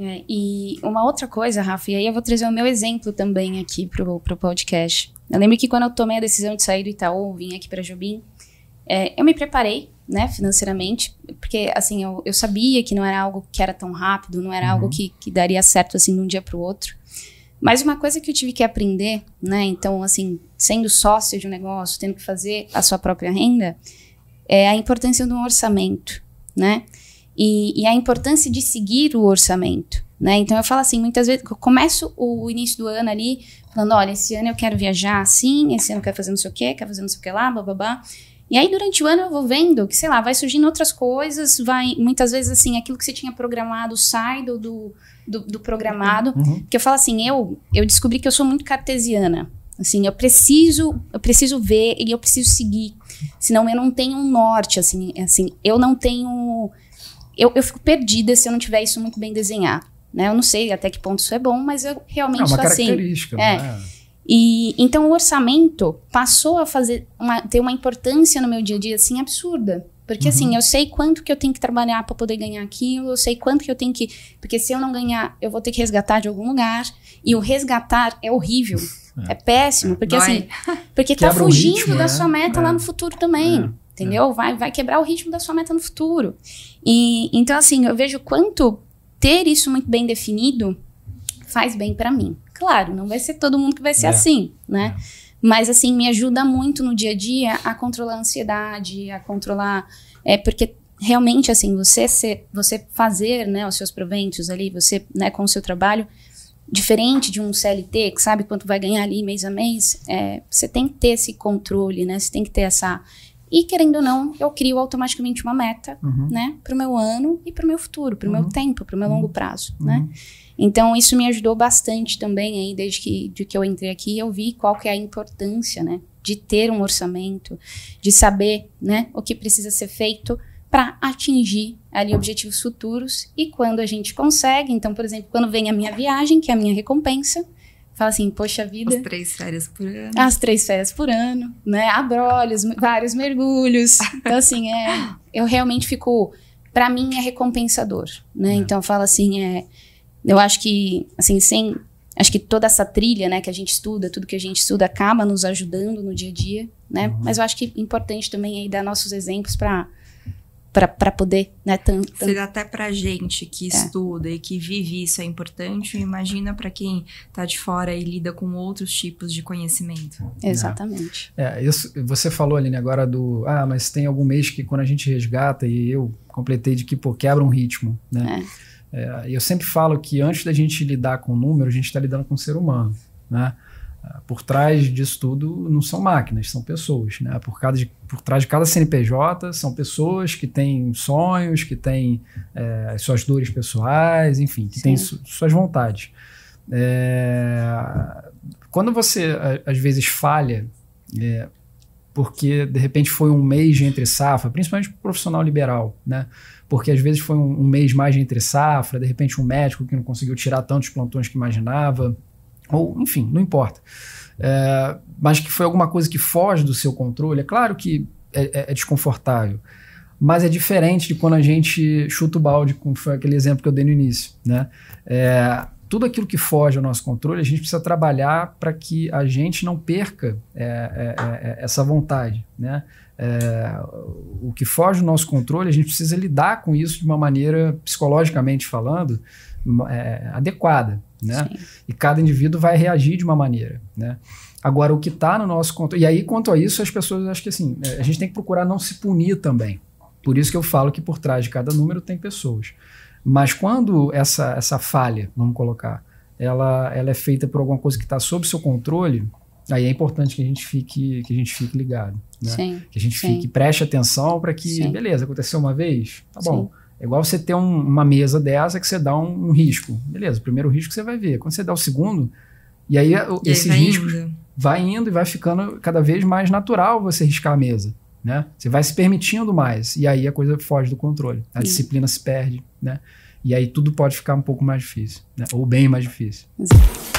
É, e uma outra coisa, Rafa, e aí eu vou trazer o meu exemplo também aqui pro, pro podcast. Eu lembro que quando eu tomei a decisão de sair do Itaú, vim aqui para Jobim, é, eu me preparei, né, financeiramente, porque, assim, eu, eu, sabia que não era algo que era tão rápido, não era uhum. algo que, que daria certo, assim, de um dia para o outro. Mas uma coisa que eu tive que aprender, né, então, assim, sendo sócio de um negócio, tendo que fazer a sua própria renda, é a importância do orçamento, né? E, e, a importância de seguir o orçamento, né? Então eu falo assim, muitas vezes eu começo o início do ano ali falando, olha, esse ano eu quero viajar assim, esse ano eu quero fazer não sei o quê, quero fazer não sei o que lá, babá. E aí durante o ano eu vou vendo que, sei lá, vai surgindo outras coisas, vai muitas vezes assim, aquilo que você tinha programado sai do, do, do, do programado. Uhum. Porque eu falo assim, eu, eu descobri que eu sou muito cartesiana. Assim, eu preciso, eu preciso ver e eu preciso seguir. Senão eu não tenho um norte, assim, assim, eu não tenho eu, eu fico perdida se eu não tiver isso muito bem desenhado. Né? Eu não sei até que ponto isso é bom, mas eu realmente é uma assim. Característica, é. Não é? E então o orçamento passou a fazer uma, ter uma importância no meu dia a dia assim absurda. Porque assim, uhum. assim, eu sei quanto que eu tenho que trabalhar para poder ganhar aquilo, eu sei quanto que eu tenho que. Porque se eu não ganhar, eu vou ter que resgatar de algum lugar. E o resgatar é horrível. É, é péssimo. Porque Dói. assim. Porque tá fugindo ritmo, da né? sua meta é. lá no futuro também. Entendeu? É. Vai, vai quebrar o ritmo da sua meta no futuro. E então, assim, eu vejo quanto ter isso muito bem definido faz bem para mim. Claro, não vai ser todo mundo que vai ser é. assim, né? É. Mas, assim, me ajuda muito no dia a dia a controlar a ansiedade, a controlar. É, porque realmente, assim, você, ser, você fazer né, os seus proventos ali, você, né, com o seu trabalho, diferente de um CLT, que sabe quanto vai ganhar ali mês a mês, é, você tem que ter esse controle, né? Você tem que ter essa, e querendo ou não, eu crio automaticamente uma meta, uhum. né, para o meu ano e para o meu futuro, para o uhum. meu tempo, para o meu longo uhum. prazo, né? Uhum. Então isso me ajudou bastante também aí desde que, de que eu entrei aqui, eu vi qual que é a importância, né, de ter um orçamento, de saber, né, o que precisa ser feito para atingir ali objetivos futuros e quando a gente consegue, então, por exemplo, quando vem a minha viagem, que é a minha recompensa, Fala assim, poxa vida. As três férias por ano. As três férias por ano, né? Abrolhos, vários mergulhos. Então, assim, é, eu realmente fico. Para mim é recompensador, né? É. Então, fala assim, é. Eu acho que, assim, sem. Acho que toda essa trilha, né, que a gente estuda, tudo que a gente estuda acaba nos ajudando no dia a dia, né? Uhum. Mas eu acho que é importante também aí dar nossos exemplos para para poder, né, tanto, até para gente que é. estuda e que vive isso é importante, imagina para quem está de fora e lida com outros tipos de conhecimento. Exatamente. É, é, isso, você falou ali né, agora do, ah, mas tem algum mês que quando a gente resgata e eu completei de que, pô, quebra um ritmo, né? É. é eu sempre falo que antes da gente lidar com o número, a gente está lidando com o ser humano, né? Por trás disso tudo não são máquinas, são pessoas. Né? Por, cada por trás de cada CNPJ são pessoas que têm sonhos, que têm é, suas dores pessoais, enfim, que Sim. têm su, suas vontades. É, quando você, às vezes, falha, é, porque de repente foi um mês de entre safra, principalmente profissional liberal, né? Porque às vezes foi um, um mês mais de entre safra, de repente um médico que não conseguiu tirar tantos plantões que imaginava, ou, enfim, não importa. É, mas que foi alguma coisa que foge do seu controle, é claro que é, é, é, desconfortável. Mas é diferente de quando a gente chuta o balde, como foi aquele exemplo que eu dei no início. Né? É, tudo aquilo que foge ao nosso controle, a gente precisa trabalhar para que a gente não perca é, é, essa vontade. Né? o que foge do nosso controle, a gente precisa lidar com isso de uma maneira, psicologicamente falando, adequada né? Sim. E cada indivíduo vai reagir de uma maneira, né? Agora, o que está no nosso controle... E aí, quanto a isso, as pessoas, acho que assim, é, a gente tem que procurar não se punir também. Por isso que eu falo que por trás de cada número tem pessoas. Mas quando essa, essa falha, vamos colocar, ela, ela é feita por alguma coisa que está sob seu controle, aí é importante que a gente fique, que a gente fique ligado. Né? Sim, que a gente sim. fique, preste atenção para que, sim. beleza, aconteceu uma vez, tá bom. É igual você ter um, uma mesa dessa que você dá um, um, risco. Beleza, o primeiro risco você vai ver. Quando você dá o segundo, e aí e esses vai riscos indo. vai indo e vai ficando cada vez mais natural você riscar a mesa. Né? Você vai se permitindo mais. E aí a coisa foge do controle. A Sim. disciplina se perde. Né? E aí tudo pode ficar um pouco mais difícil. Né? Ou bem mais difícil. Exato.